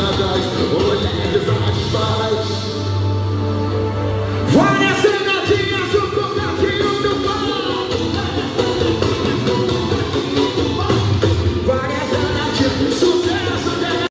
atrás,